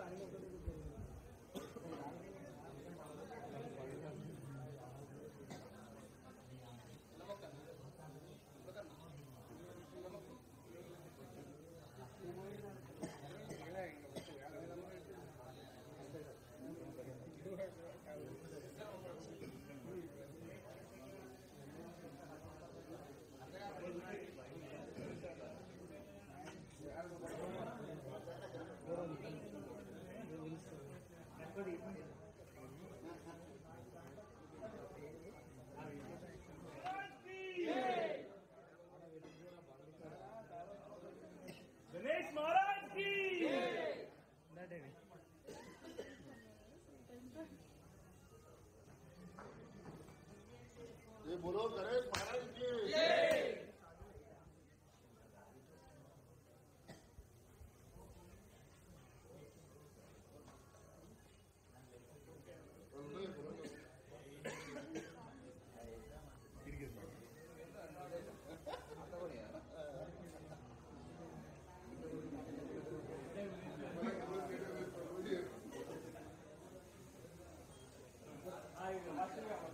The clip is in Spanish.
parlare molto Gracias.